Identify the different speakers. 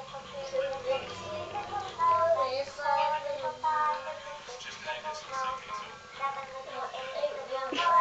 Speaker 1: Just you.